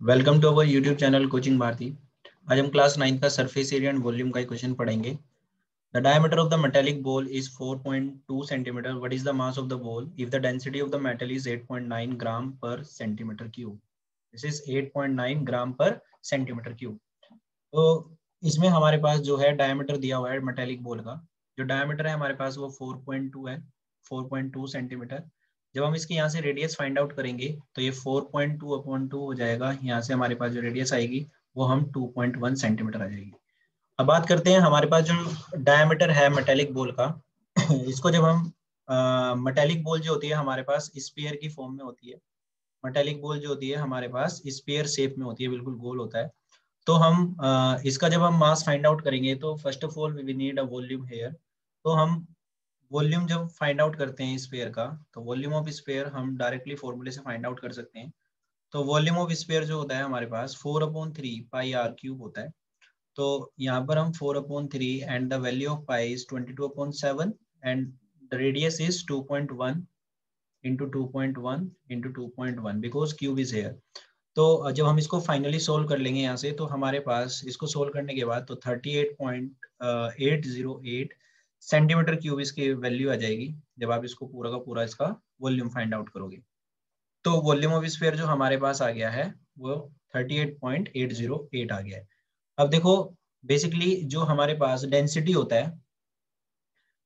Welcome to our YouTube channel coaching Bharati आज हम class ninth का सरफेस एरिया एंड वॉल्यूम का question पढ़ेंगे. The diameter of the metallic ball is 4.2 centimetre what is the mass of the ball if the density of the metal is 8.9 gram per centimetre cube this is 8.9 gram per centimetre cube तो इसमें हमारे पास जो है diameter दिया हुआ है metallic ball का. जो डायमीटर है हमारे पास वो 4.2 है. 4.2 सेंटीमीटर जब हम इसकी यहाँ से रेडियस फाइंड आउट करेंगे तो ये 4.2 पॉइंट टू अपॉन टू हो जाएगा। यहाँ से हमारे पास जो रेडियस आएगी वो हम 2.1 सेंटीमीटर आ जाएगी। अब बात करते हैं हमारे पास जो डायमीटर है मेटेलिक बोल का। इसको जब हम मेटेलिक बोल जो होती है हमारे पास स्पेयर की फॉर्म में होती है। मेटेलिक बोल जो होती है हमारे पास स्पेयर शेप में होती है बिल्कुल गोल होता है। तो हम आ, इसका जब हम मास फाइंड आउट करेंगे तो first of all we need a volume here तो हम वॉल्यूम जब फाइंड आउट करते हैं स्पेयर का तो वॉल्यूम ऑफ़ स्पेयर हम डायरेक्टली फॉर्मूले से फाइंड आउट कर सकते हैं। तो वॉल्यूम ऑफ़ स्पेयर जो होता है हमारे पास four upon three pi r cube होता है। तो यहाँ पर हम four upon three and the value of pi is twenty two upon seven and the radius is two point one into two point one into two point one because cube is here तो जब हम इसको finally solve कर लेंगे यहाँ से तो हमारे पास इसको सोल्व करने के बाद तो thirty eight point eight zero eight centimetre cube इसकी वैल्यू आ जाएगी जब आप इसको पूरा का पूरा इसका वॉल्यूम फाइंड आउट करोगे। तो वॉल्यूम ऑफ़ स्पेयर जो हमारे पास आ गया है, वो 38.808 आ गया है। अब देखो बेसिकली जो हमारे पास डेंसिटी होता है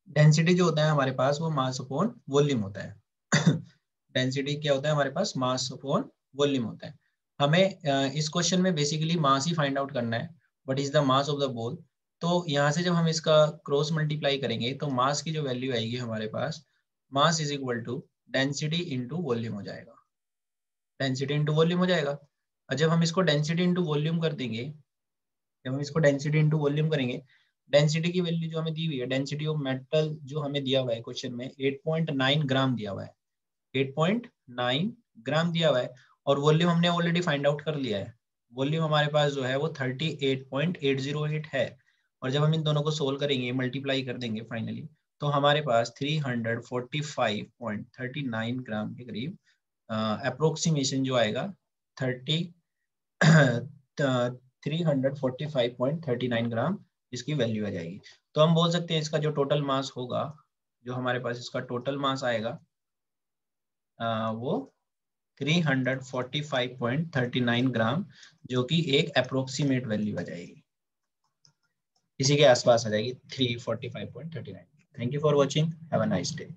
डेंसिटी जो होता है हमारे पास, वो मास अपॉन वॉल्यूम होता है। डेंसिटी क्या होता है? हमारे पास मास अपॉन वॉल्यूम होता है। हमें इस क्वेश्चन में बेसिकली मास ही फाइंड आउट करना है what is the mass of the ball तो यहाँ से जब हम इसका क्रॉस मल्टीप्लाई करेंगे तो मास की जो वैल्यू आएगी हमारे पास mass is equal to density into volume हो जाएगा। डेंसिटी इंटू वॉल्यूम हो जाएगा। और जब हम इसको डेंसिटी इंटू वॉल्यूम कर देंगे, जब हम इसको डेंसिटी इंटू वॉल्यूम करेंगे डेंसिटी की वैल्यू जो हमें दी हुई है डेंसिटी ऑफ़ मेटल जो हमें दिया हुआ है क्वेश्चन में 8.9 ग्राम दिया हुआ है। 8.9 ग्राम दिया हुआ है। और वॉल्यूम हमने ऑलरेडी फाइंड आउट कर लिया है। वॉल्यूम हमारे पास जो है वो 38.808 है। और जब हम इन दोनों को सोल्व करेंगे मल्टीप्लाई कर देंगे फाइनली तो हमारे पास 345.39 ग्राम के करीब अप्रोक्सीमेशन जो आएगा 30 345.39 ग्राम इसकी वैल्यू आ जाएगी। तो हम बोल सकते हैं इसका जो टोटल मास होगा जो हमारे पास इसका टोटल मास आएगा आ, वो 345.39 ग्राम जो कि एक अप्रोक्सीमेट वैल्यू आ जाएगी। इसी के आसपास आ जाएगी three forty five point thirty nine thank you for watching have a nice day